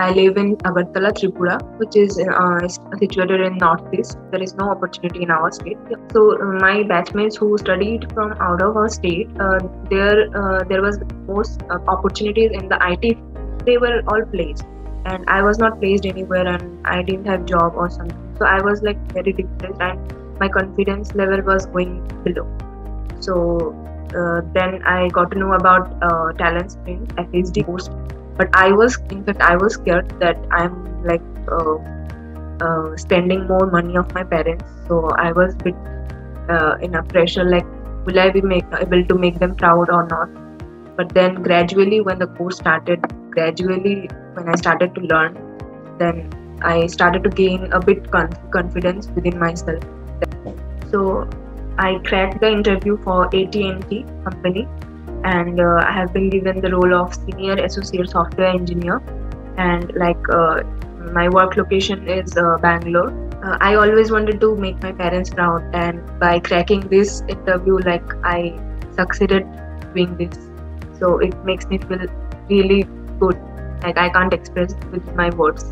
I live in Agartala, Tripura, which is uh, situated in northeast. There is no opportunity in our state. So uh, my batchmates who studied from out of our state, uh, there uh, there was most uh, opportunities in the IT. They were all placed, and I was not placed anywhere, and I didn't have job or something. So I was like very depressed, and my confidence level was going below. So uh, then I got to know about uh, Talent Sprint FSD course but i was in fact i was scared that i'm like uh, uh, spending more money of my parents. So i was bit uh, in a pressure like will i be make, able to make them proud or not? But then gradually when the course started gradually when i started to learn then i started to gain a bit con- confidence within myself. So i cracked the interview for at&t company and uh, I have been given the role of senior associate software engineer. And like uh, my work location is uh, Bangalore. Uh, I always wanted to make my parents proud, and by cracking this interview, like I succeeded doing this. So it makes me feel really good. Like I can't express with my words.